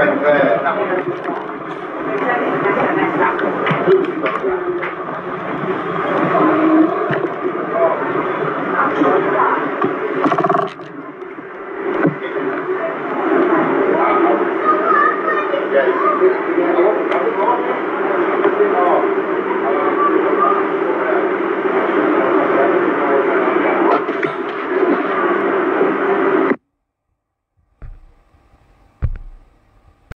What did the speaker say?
mình về.